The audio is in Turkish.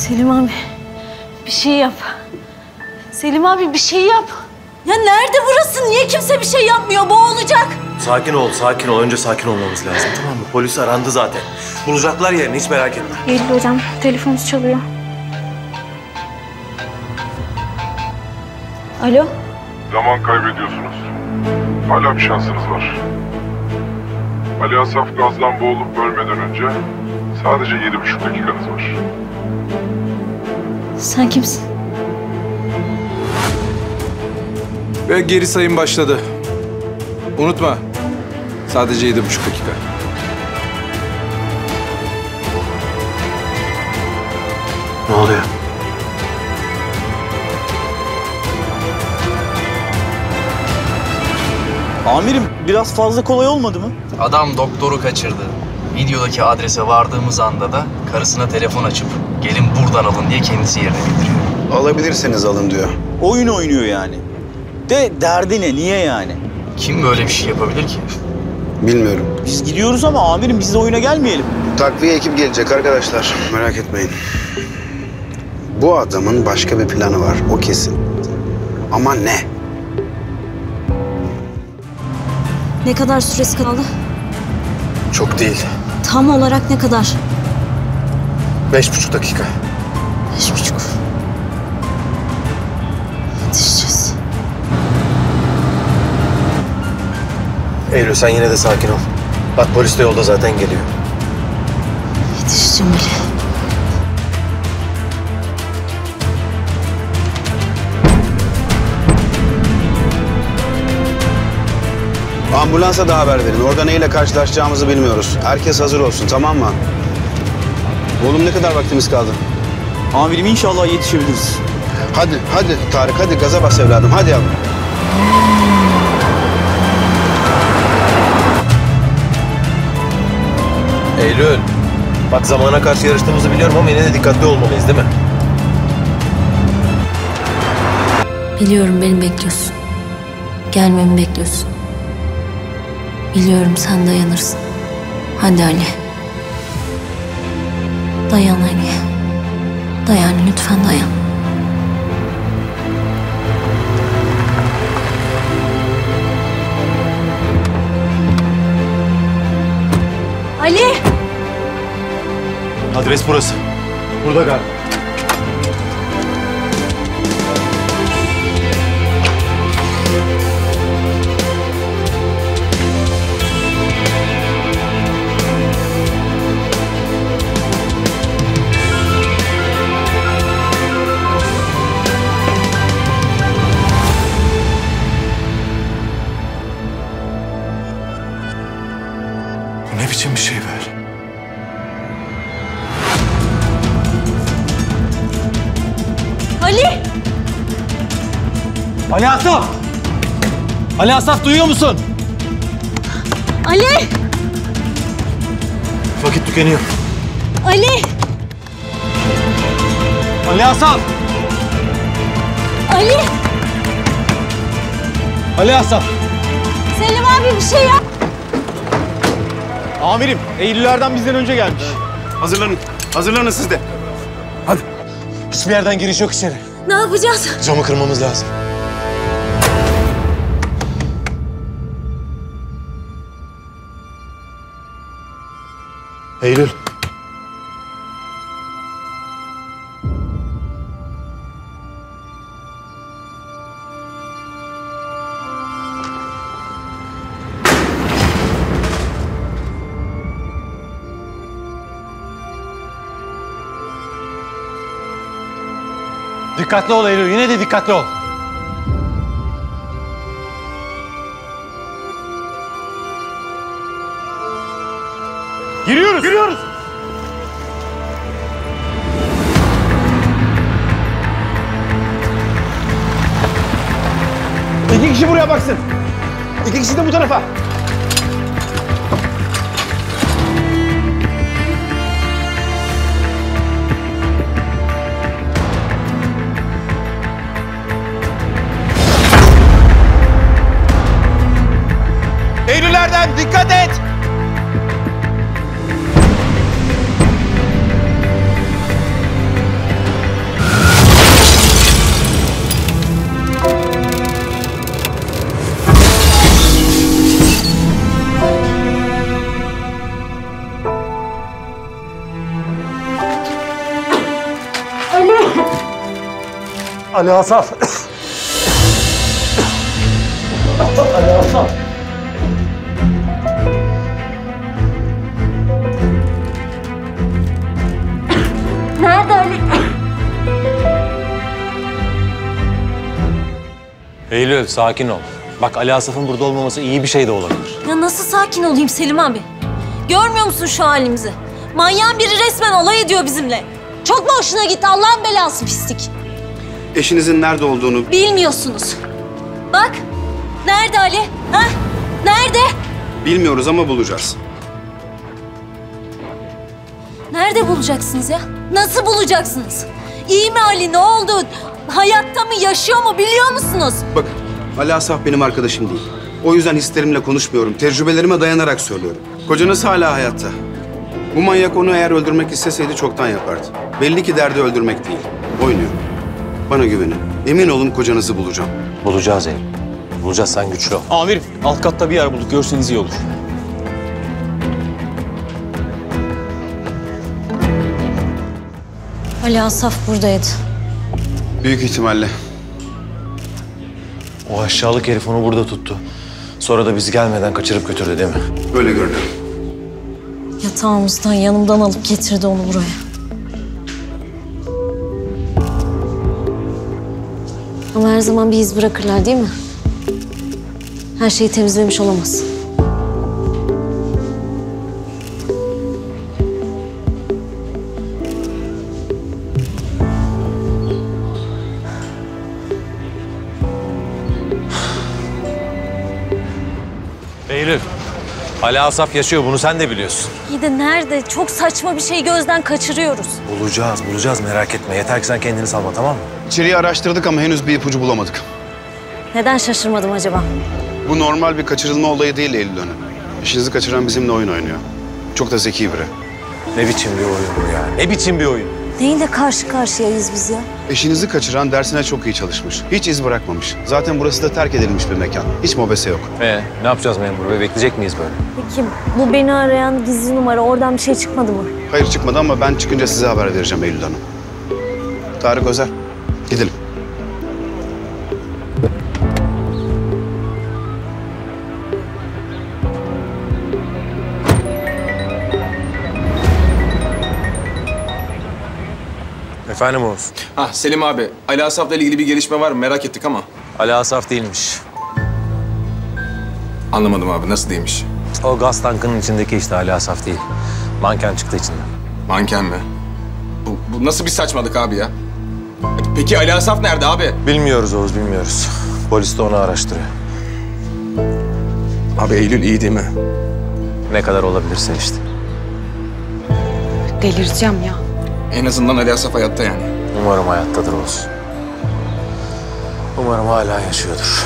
Selim abi bir şey yap. Selim abi bir şey yap. Ya nerede burası? Niye kimse bir şey yapmıyor? Boğulacak. Sakin ol, sakin ol. Önce sakin olmamız lazım tamam mı? Polis arandı zaten. Bulacaklar yerini hiç merak etme. Eylül hocam telefonunuz çalıyor. Alo? Zaman kaybediyorsunuz. Hala bir şansınız var. Ali Asaf gazdan boğulup ölmeden önce sadece yedi buçuk dakikanız var. Sen kimsin? Ve geri sayım başladı. Unutma. Sadece yedi buçuk dakika. Ne oluyor? Amirim biraz fazla kolay olmadı mı? Adam doktoru kaçırdı. Videodaki adrese vardığımız anda da karısına telefon açıp gelin buradan alın diye kendisi yerine bildiriyor. Alabilirseniz alın diyor. Oyun oynuyor yani. De derdi ne? Niye yani? Kim böyle bir şey yapabilir ki? Bilmiyorum. Biz gidiyoruz ama amirim biz de oyuna gelmeyelim. Takviye ekip gelecek arkadaşlar. Merak etmeyin. Bu adamın başka bir planı var. O kesin. Ama ne? Ne kadar süresi kaldı? Çok değil. Tam olarak ne kadar? Beş buçuk dakika. Beş buçuk. Yetişeceğiz. Eylül sen yine de sakin ol. Bak polis de yolda zaten geliyor. Yetişeceğim bile. Ambulansa da haber verin. Orada neyle karşılaşacağımızı bilmiyoruz. Herkes hazır olsun tamam mı? Oğlum ne kadar vaktimiz kaldı? Amirim inşallah yetişebiliriz. Hadi hadi Tarık hadi gaza bas evladım. Hadi yavrum. Eylül. Bak zamana karşı yarıştığımızı biliyorum ama yine de dikkatli olmalıyız değil mi? Biliyorum beni bekliyorsun. Gelmemi bekliyorsun. Biliyorum sen dayanırsın. Hadi Ali. Dayan Ali. Dayan lütfen dayan. Ali! Adres burası. Burada galiba. Ali Asaf! Ali Asaf duyuyor musun? Ali! Vakit tükeniyor. Ali! Ali Asaf! Ali! Ali Asaf! Selim abi bir şey yap! Amirim, Eylüllerden bizden önce gelmiş. Hazırlanın. Hazırlanın siz de. Hiçbir yerden giriş yok içeri. Ne yapacağız? Camı kırmamız lazım. Eylül. Dikkatli ol Eylül, yine de dikkatli ol. Giriyoruz. Giriyoruz. İki kişi buraya baksın. İki kişi de bu tarafa. Ali Asaf. Ali Asaf. Nerede Ali? Eylül sakin ol. Bak Ali Asaf'ın burada olmaması iyi bir şey de olabilir. Ya nasıl sakin olayım Selim abi? Görmüyor musun şu halimizi? Manyağın biri resmen alay ediyor bizimle. Çok mu hoşuna gitti Allah'ın belası pislik? Eşinizin nerede olduğunu Bilmiyorsunuz. Bak. Nerede Ali? Ha? Nerede? bilmiyoruz ama bulacağız. Nerede bulacaksınız ya? Nasıl bulacaksınız? İyi mi Ali? Ne oldu? Hayatta mı? Yaşıyor mu? Biliyor musunuz? Bakın, Ali Asaf benim arkadaşım değil. O yüzden hislerimle konuşmuyorum. Tecrübelerime dayanarak söylüyorum. Kocanız hala hayatta. Bu manyak onu eğer öldürmek isteseydi çoktan yapardı. Belli ki derdi öldürmek değil. Oynuyor. Bana güvenin. Emin olun kocanızı bulacağım. Bulacağız Eylül. Bulacağız sen güçlü ol. Amirim alt katta bir yer bulduk görseniz iyi olur. Ali Asaf buradaydı. Büyük ihtimalle. O aşağılık herif onu burada tuttu. Sonra da bizi gelmeden kaçırıp götürdü değil mi? Öyle görünüyor. Yatağımızdan yanımdan alıp getirdi onu buraya. Ama her zaman bir iz bırakırlar değil mi? Her şeyi temizlemiş olamaz. Ali Asaf yaşıyor bunu sen de biliyorsun. İyi de nerede? Çok saçma bir şey gözden kaçırıyoruz. Bulacağız bulacağız merak etme. Yeter ki sen kendini salma tamam mı? İçeriği araştırdık ama henüz bir ipucu bulamadık. Neden şaşırmadım acaba? Bu normal bir kaçırılma olayı değil Eylül Hanım. Eşinizi kaçıran bizimle oyun oynuyor. Çok da zeki biri. Ne biçim bir oyun bu ya? Ne biçim bir oyun? Neyle karşı karşıyayız biz ya? Eşinizi kaçıran dersine çok iyi çalışmış. Hiç iz bırakmamış. Zaten burası da terk edilmiş bir mekan. Hiç mobese yok. Ee, ne yapacağız memur bey? Bekleyecek miyiz böyle? Peki bu beni arayan gizli numara oradan bir şey çıkmadı mı? Hayır çıkmadı ama ben çıkınca size haber vereceğim Eylül Hanım. Tarık Özer, gidelim. Efendim Oğuz. Ha Selim abi, Ali Asaf'la ilgili bir gelişme var mı? Merak ettik ama. Ali Asaf değilmiş. Anlamadım abi, nasıl değilmiş? O gaz tankının içindeki işte Ali Asaf değil. Manken çıktı içinden. Manken mi? Bu, bu nasıl bir saçmalık abi ya? Peki Ali Asaf nerede abi? Bilmiyoruz Oğuz, bilmiyoruz. Polis de onu araştırıyor. Abi Eylül iyi değil mi? Ne kadar olabilirse işte. Delireceğim ya. En azından Ali Asaf hayatta yani. Umarım hayattadır Oğuz. Umarım hala yaşıyordur.